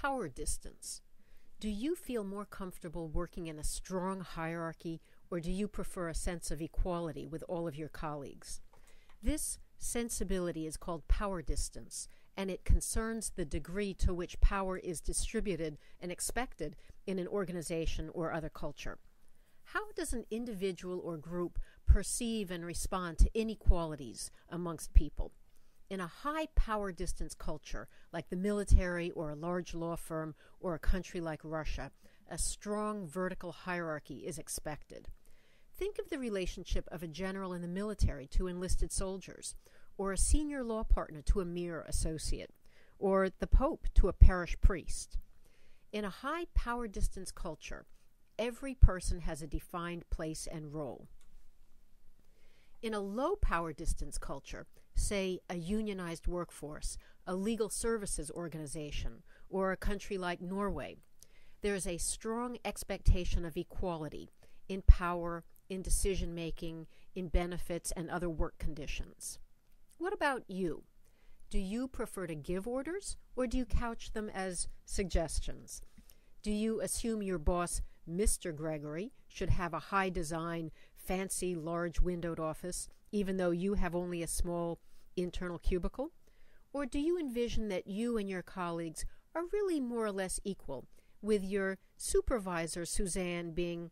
power distance. Do you feel more comfortable working in a strong hierarchy or do you prefer a sense of equality with all of your colleagues? This sensibility is called power distance, and it concerns the degree to which power is distributed and expected in an organization or other culture. How does an individual or group perceive and respond to inequalities amongst people? In a high power distance culture, like the military or a large law firm or a country like Russia, a strong vertical hierarchy is expected. Think of the relationship of a general in the military to enlisted soldiers, or a senior law partner to a mere associate, or the Pope to a parish priest. In a high power distance culture, every person has a defined place and role. In a low power distance culture, say a unionized workforce, a legal services organization, or a country like Norway, there is a strong expectation of equality in power in decision making, in benefits, and other work conditions. What about you? Do you prefer to give orders or do you couch them as suggestions? Do you assume your boss, Mr. Gregory, should have a high design, fancy, large windowed office, even though you have only a small internal cubicle? Or do you envision that you and your colleagues are really more or less equal, with your supervisor, Suzanne, being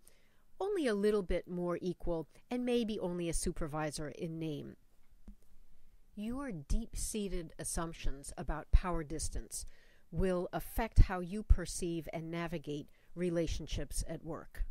only a little bit more equal and maybe only a supervisor in name. Your deep seated assumptions about power distance will affect how you perceive and navigate relationships at work.